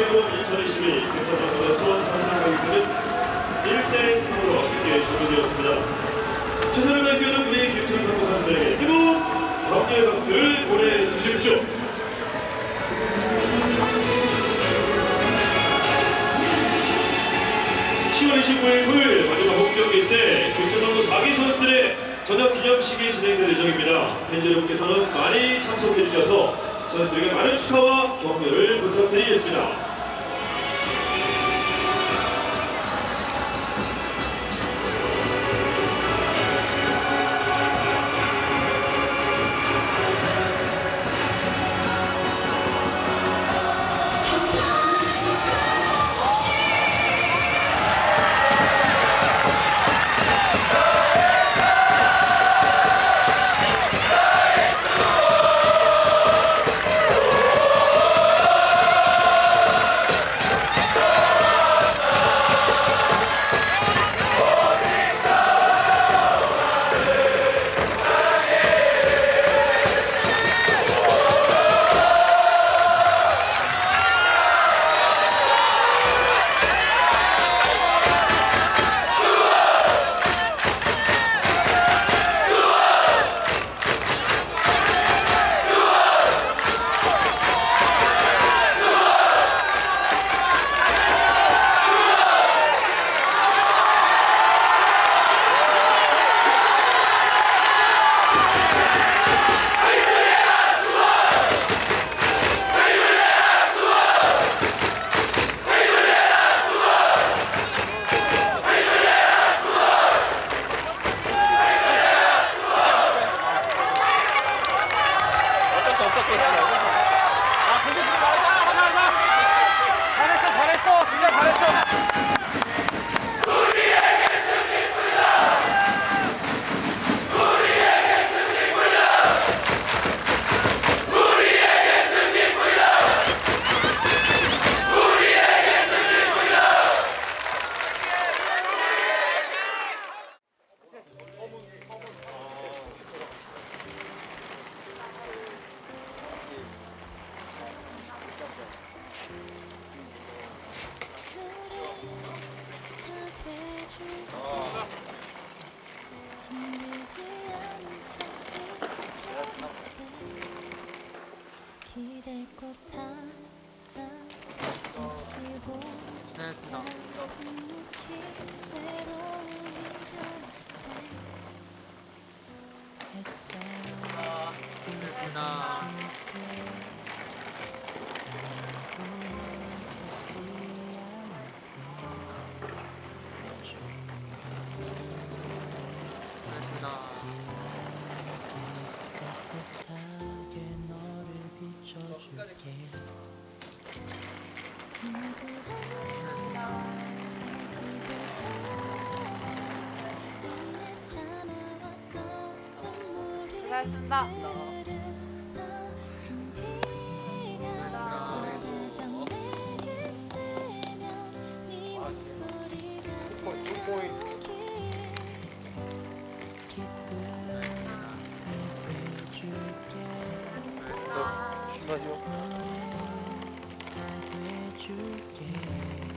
최고 2022 경찰정권의 수원 상상하기는 1대 3으로 아쉽게 종료되었습니다. 최선을 다해주는 우리 김철 선수 선수들에게 뜨거운 격려의 박수를 보내주십시오. 10월 29일 토요일 마지막 홈경기 때 교체선수 4기 선수들의 저녁 기념식이 진행될 예정입니다. 팬 여러분께서는 많이 참석해주셔서 선수들에게 많은 축하와 격려를 부탁드리겠습니다. 기댈 곳 잘했습니다. 이 세상